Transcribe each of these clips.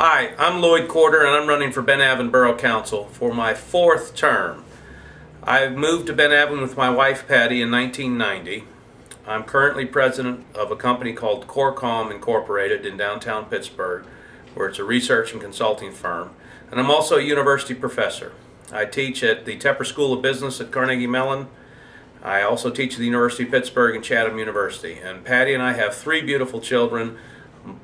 Hi, I'm Lloyd Corder and I'm running for Ben Avon Borough Council for my fourth term. I moved to Ben Avon with my wife Patty in 1990. I'm currently president of a company called Corecom Incorporated in downtown Pittsburgh, where it's a research and consulting firm. And I'm also a university professor. I teach at the Tepper School of Business at Carnegie Mellon. I also teach at the University of Pittsburgh and Chatham University. And Patty and I have three beautiful children,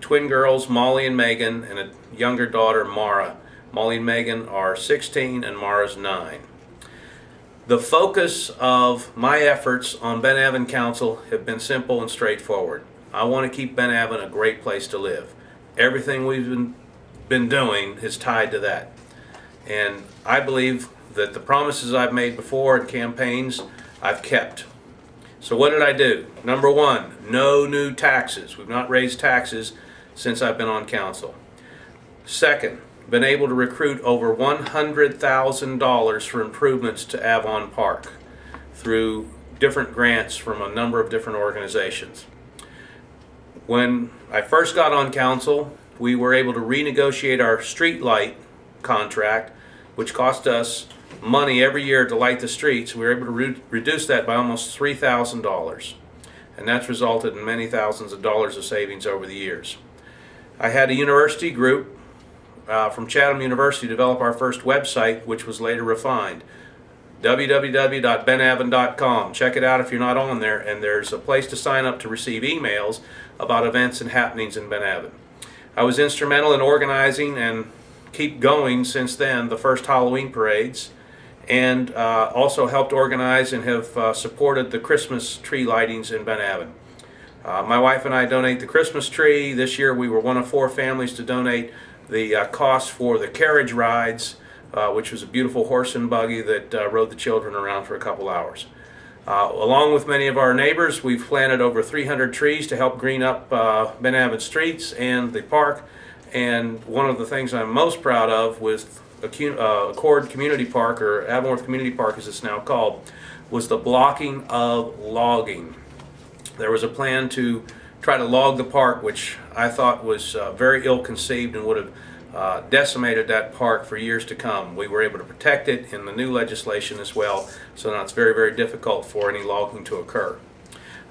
twin girls, Molly and Megan, and a younger daughter, Mara. Molly and Megan are 16 and Mara's 9. The focus of my efforts on Ben Avon Council have been simple and straightforward. I want to keep Ben Avon a great place to live. Everything we've been, been doing is tied to that. And I believe that the promises I've made before in campaigns, I've kept. So what did I do? Number one, no new taxes. We've not raised taxes since I've been on council. Second, been able to recruit over $100,000 for improvements to Avon Park through different grants from a number of different organizations. When I first got on council, we were able to renegotiate our street light contract, which cost us money every year to light the streets. We were able to re reduce that by almost $3,000. And that's resulted in many thousands of dollars of savings over the years. I had a university group uh, from Chatham University develop our first website, which was later refined. www.benavon.com. Check it out if you're not on there, and there's a place to sign up to receive emails about events and happenings in Ben Avon. I was instrumental in organizing and keep going since then the first Halloween parades and uh, also helped organize and have uh, supported the Christmas tree lightings in Ben Avon. Uh, my wife and I donate the Christmas tree. This year we were one of four families to donate the uh, cost for the carriage rides, uh, which was a beautiful horse and buggy that uh, rode the children around for a couple hours. Along with many of our neighbors, we've planted over 300 trees to help green up Ben Avon streets and the park. And one of the things I'm most proud of with Accord Community Park, or Avonworth Community Park as it's now called, was the blocking of logging. There was a plan to try to log the park, which I thought was uh, very ill-conceived and would have uh, decimated that park for years to come. We were able to protect it in the new legislation as well, so now it's very, very difficult for any logging to occur.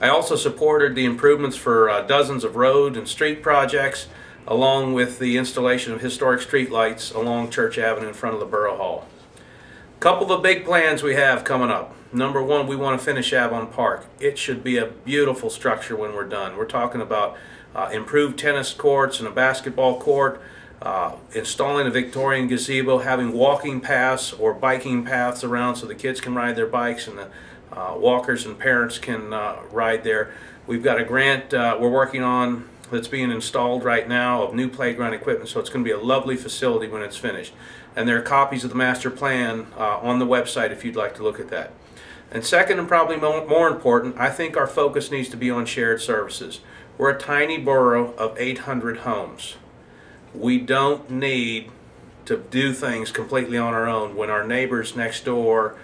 I also supported the improvements for uh, dozens of road and street projects, along with the installation of historic street lights along Church Avenue in front of the Borough Hall. A couple of big plans we have coming up. Number one, we want to finish Avon Park. It should be a beautiful structure when we're done. We're talking about uh, improved tennis courts and a basketball court, uh, installing a Victorian gazebo, having walking paths or biking paths around so the kids can ride their bikes and the uh, walkers and parents can uh, ride there. We've got a grant uh, we're working on that's being installed right now of new playground equipment, so it's going to be a lovely facility when it's finished. And there are copies of the master plan uh, on the website if you'd like to look at that. And second and probably more important, I think our focus needs to be on shared services. We're a tiny borough of 800 homes. We don't need to do things completely on our own when our neighbors next door,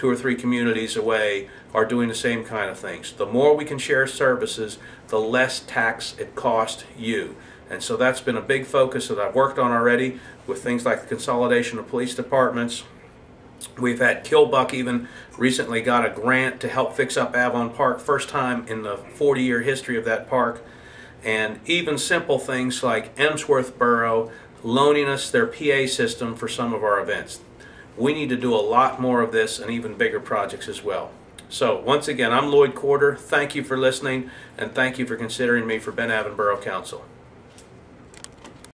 two or three communities away, are doing the same kind of things. The more we can share services, the less tax it costs you. And so that's been a big focus that I've worked on already with things like the consolidation of police departments, We've had Kilbuck even recently got a grant to help fix up Avon Park, first time in the 40 year history of that park. And even simple things like Emsworth Borough loaning us their PA system for some of our events. We need to do a lot more of this and even bigger projects as well. So once again, I'm Lloyd Corder. Thank you for listening and thank you for considering me for Ben Avon Borough Council.